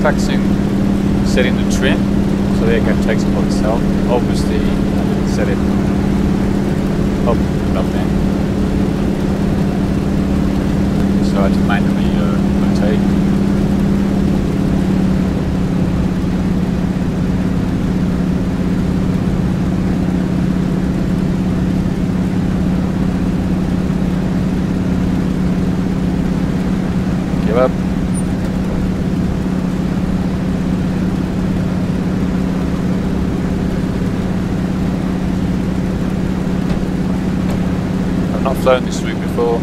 practicing setting the trim, so the aircraft takes it on itself. Obviously, I didn't set it up up there. So I had to manually uh, rotate. Give up. Flown this route before.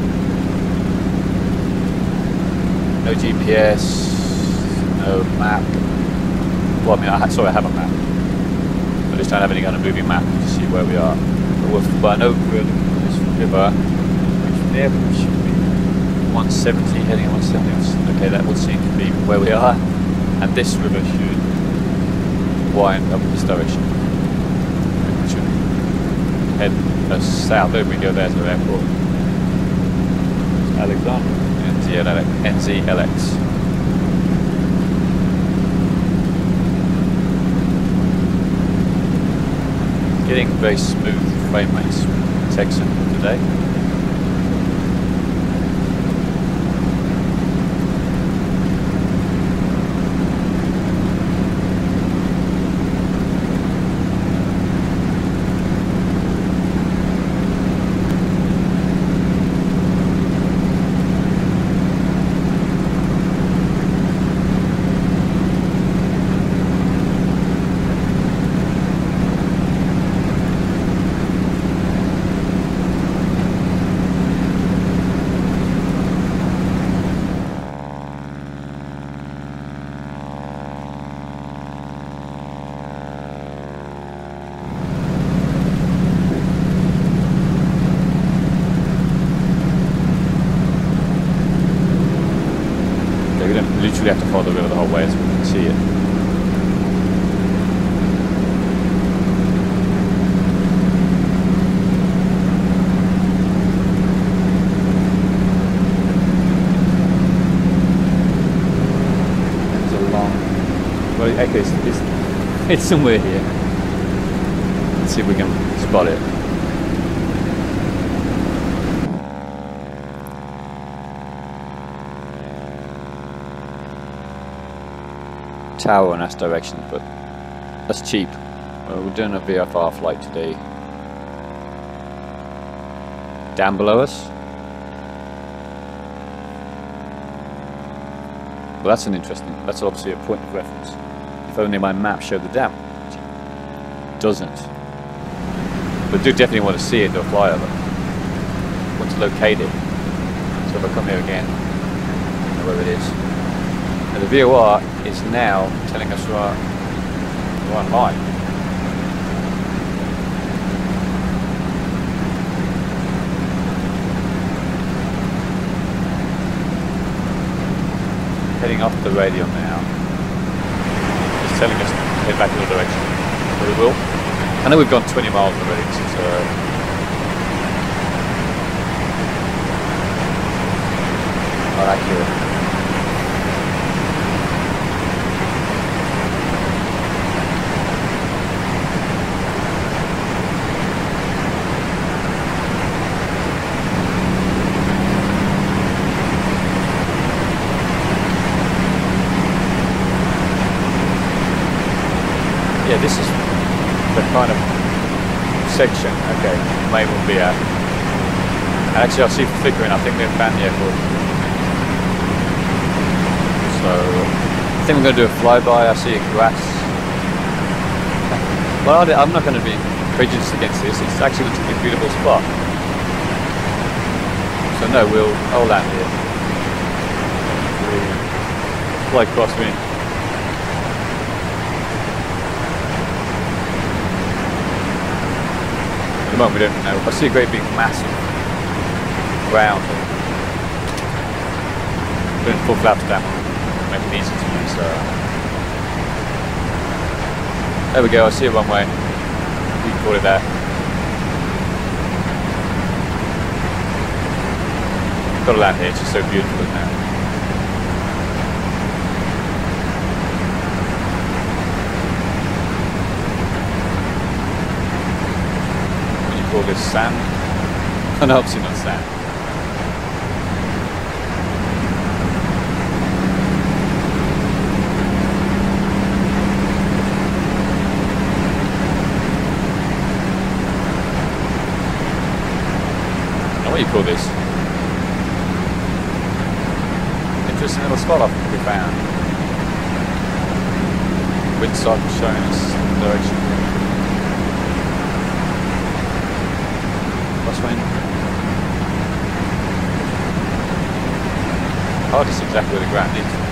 No GPS, no map. Well, I mean, I sorry, I have a map. I just don't have any kind of moving map to see where we are. But, but I know we're looking this river, which there should be 170, heading at 170. Okay, that would seem to be where we are. And this river should wind up in this direction. Head south. There we go, there's the airport. Alexandra. NZLX. Getting very smooth frame rates from Texan today. Okay, we don't literally have to follow the river the whole way so we can see it. It's a long. Okay, it's, it's, somewhere here. Let's see if we can spot it. tower in us direction, but that's cheap. Well, we're doing a VFR flight today. Down below us. Well, that's an interesting. That's obviously a point of reference. Only my map showed the dam. It doesn't. But I do definitely want to see it, do a flyover. Want to locate it. So if I come here again, I know where it is. And the VOR is now telling us we're, we're online. Heading off the radio now. Telling us to head back in the direction. So we will. I know we've gone 20 miles already, so it's, uh, not accurate. Yeah, this is the kind of section. Okay, may well be at. And actually, I'll see flickering. I think we've found the airport. So, I think we're going to do a flyby. I see a grass. Well, I'm not going to be prejudiced against this. It's actually a beautiful spot. So no, we'll I'll land here. We fly crosswind. At moment we don't know. I see a great big massive ground. Putting full flaps down. Make it easy to use. There we go, I see a runway. You can call it that. Got to land here, it's just so beautiful isn't it? Like a sand. I know I've seen on sand. Now, what you call this? Interesting little spot I've we found. Wind cycle showing us direction. Crosswind. Hard to see exactly where the ground is.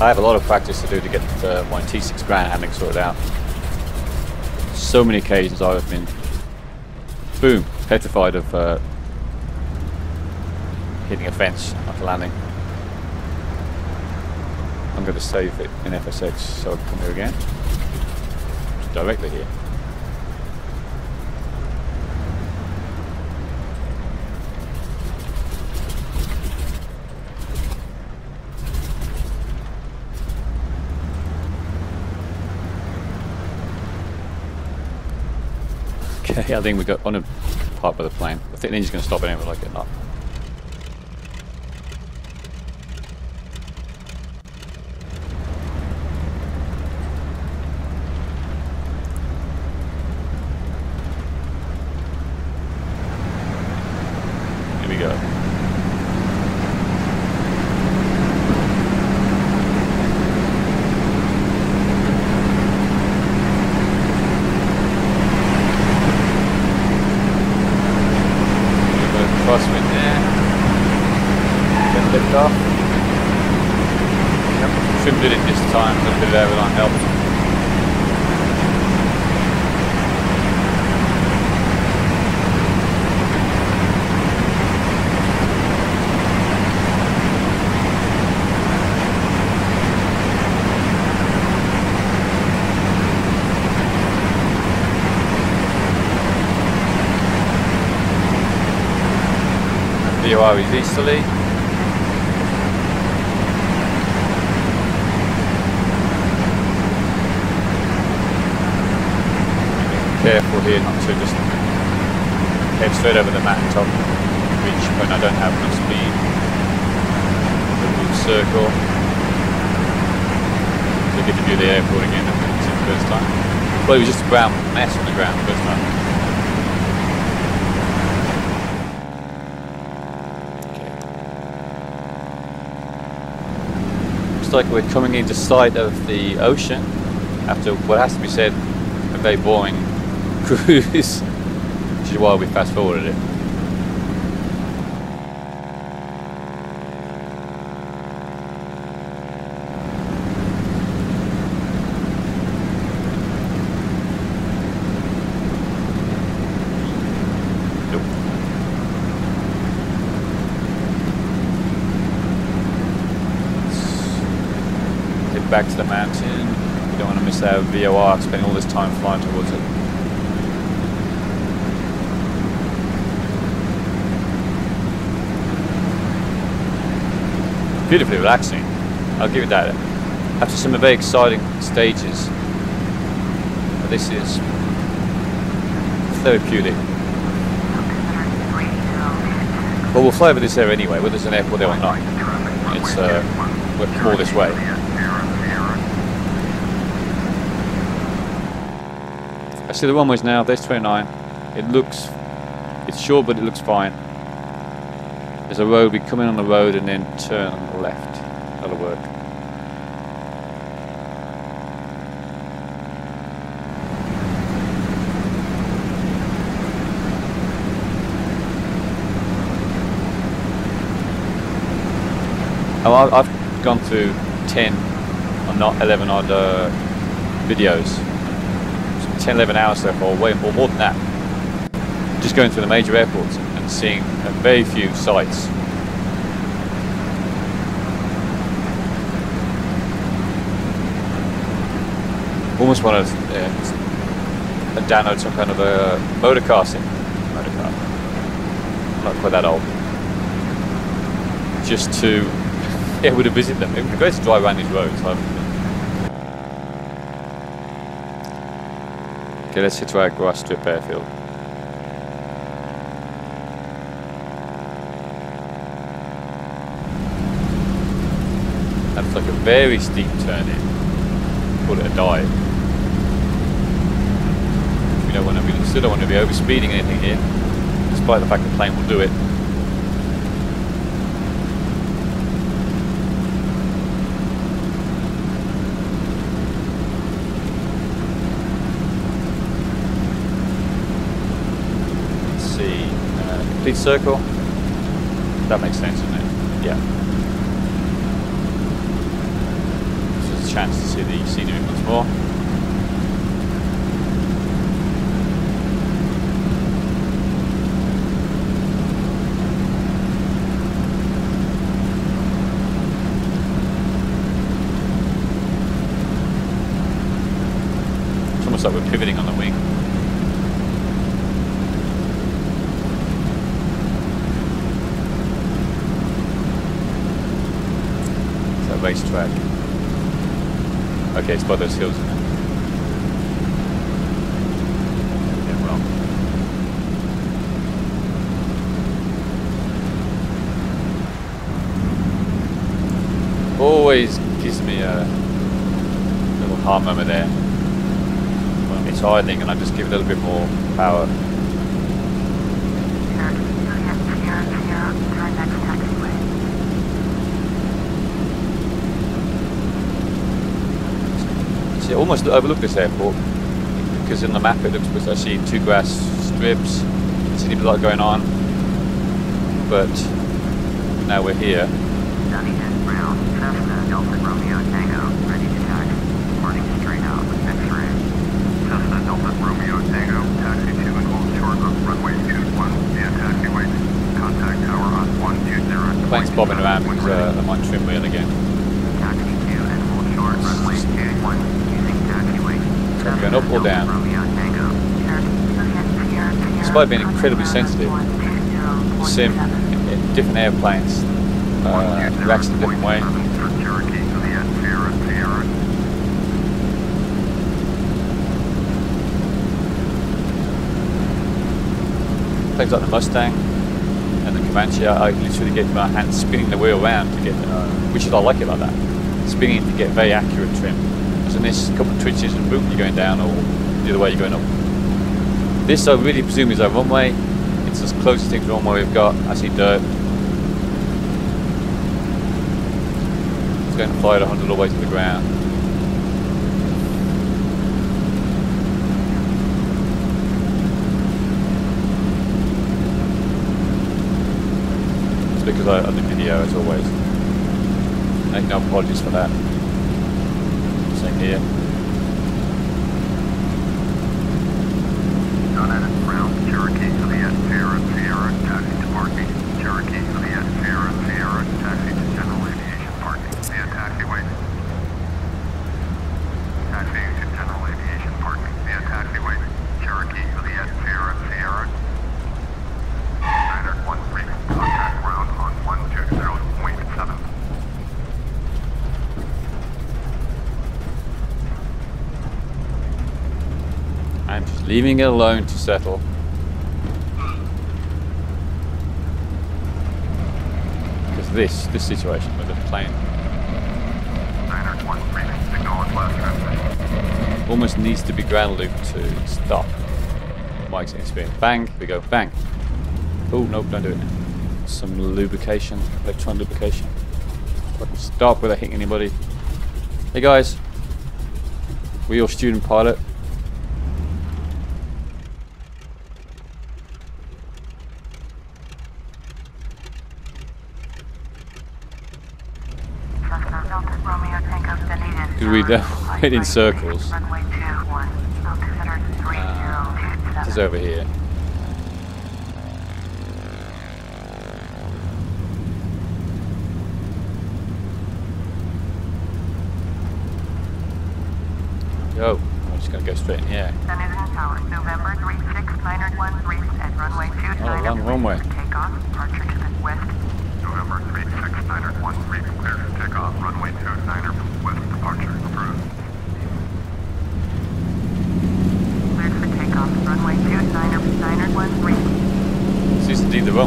I have a lot of practice to do to get uh, my T6 Grand handling sorted out. So many occasions I've been, boom, petrified of uh, hitting a fence after landing. I'm going to save it in FSX so I can come here again. Directly here. Okay, I think we got on a part of the plane. I think the engine's going to stop anyway, like it or not. Here we go. Crosswind there. Get lift off. Yep. Trimmed it in this time, a bit of airline helped. VOR is easterly. Careful here not to just head straight over the mountaintop ridge when I don't have enough speed. Little circle. So get to view the airport again think it's the first time. Well it was just a brown mess on the ground the first time. Like we're coming into sight of the ocean after what has to be said a very boring cruise which is why we fast forwarded it Nope. Head back to the mountain. We don't want to miss our VOR, spending all this time flying towards it. Beautifully relaxing. I'll give it that. After some very exciting stages, this is therapeutic. But we'll fly over this area anyway, whether there's an airport there or not. It's uh, we're more this way. I see the runways now. There's 29. It looks, it's short, but it looks fine. There's a road. We come in on the road and then turn left. That'll work. I've gone through 10 or not 11 odd uh, videos. 10, 11 hours there for, way more, more than that. Just going through the major airports and seeing very few sights. Almost want to uh, download some kind of a motorcar sim. Motorcar. Not quite that old. Just to be able to visit them. It would be great to drive around these roads. I've, Okay, let's hit to our grass strip airfield. That's like a very steep turn in. Call it a dive. We don't want to be, still don't want to be over speeding anything here, despite the fact the plane will do it. Let's see, uh, complete circle. That makes sense, doesn't it? Yeah. This is a chance to see the scenery once more. It's almost like we're pivoting on the wing. It's a racetrack. Okay, it's by those hills. Always gives me a little heart murmur there when it's idling and I just give it a little bit more power. See, almost overlook this airport because in the map it looks like I see two grass strips, seems a lot going on, but now we're here. Brown, Cessna, Delta Romeo Tango, ready to taxi. Running straight out, X-ray. Cessna, Delta Romeo Tango, taxi to and hold short runway 21 via taxiway. Contact tower on 120. Plane's bobbing around because uh, I'm on trim wheel again. Taxi to and hold short runway 21 using taxiway. So we're going up or down? Despite being incredibly sensitive, sim in, different airplanes uh, reacts in a different way. Things like the Mustang and the Comanche, I, I literally get my hand spinning the wheel around to get, uh, which is I like it like that, spinning to get very accurate trim. As in this, a couple of twitches and boom, you're going down, or the other way you're going up. This I really presume is our runway. It's as close to the runway we've got. I see dirt. It's going to fly at 100 all the way to the ground. It's because I, I did video as always. Make no apologies for that. Same leaving it alone to settle. Because this, this situation with the plane Niner 13, acknowledge last transfer. almost needs to be ground looped to stop. My experience. Bang, we go, bang. Oh, nope, don't do it. Some lubrication, electron lubrication. Stop without hitting anybody. Hey guys, we're your student pilot. Did we then went in circles? Runway 21, altimeter 3027. It's over here. Go. going to go straight in here. Dunedin Tower, November 36913 at runway 29. Oh, long runway. Takeoff, departure to the west. November 36913, clear for takeoff, runway 29er, west departure, approved. Cleared for takeoff, runway 29er, Tango.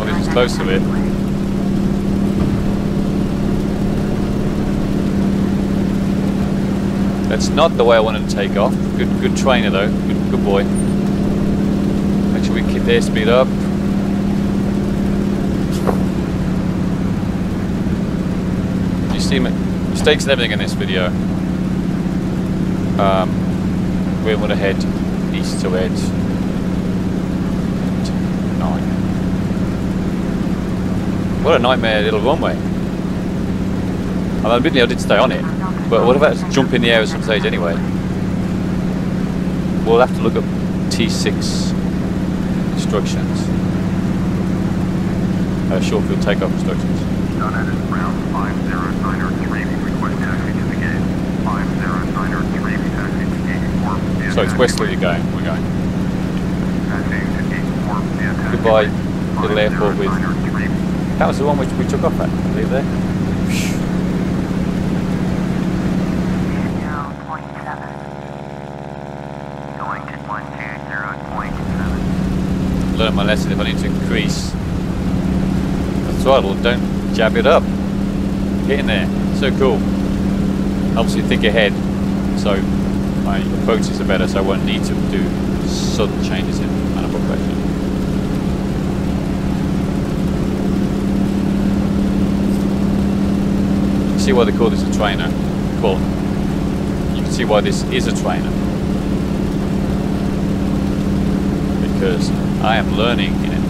Oh, this is close to it. That's not the way I wanted to take off. Good, good trainer though. Good, good boy. Make sure we keep the airspeed up. You see mi- mistakes and everything in this video. Um, we want to head east to edge nine. What a nightmare little runway. I mean, admittedly I did stay on it, but what about jump in the air at some stage anyway? We'll have to look up T6 instructions. Uh, short field takeoff instructions. Dunedin ground 50903, request taxi to the gate. 50903, taxi to gate 4. So it's westerly you're going, we're going. Taxiing to gate 4, via taxi Goodbye, little airport with- That was the one which we took off at, I believe there. Going to 120.7. Learn my lesson if I need to increase the throttle, don't jab it up. Get in there. So cool. Obviously think ahead, so my approaches are better, so I won't need to do sudden changes in You see why they call this a trainer? Well, you can see why this is a trainer. Because I am learning in it.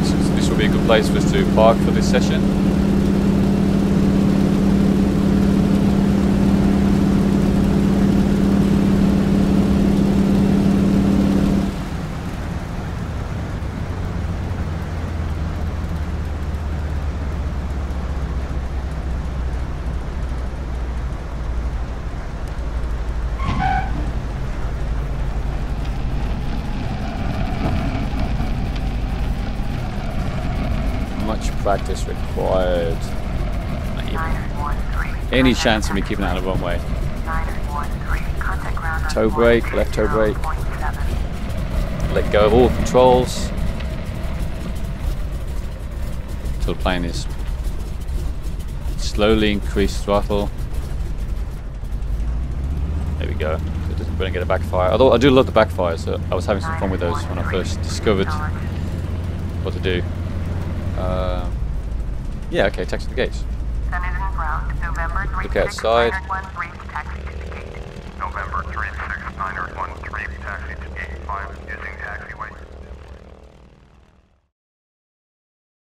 This, is- this will be a good place us to park for this session. Much practice required. Not even. Any chance of me keeping out of the runway? Toe brake, left toe brake. Let go of all controls. Until the plane is slowly increase throttle. There we go. So it doesn't really get a backfire. Although I do love the backfires. So I was having some fun with those when I first discovered what to do. Um, yeah, okay, taxi the gates. Look outside.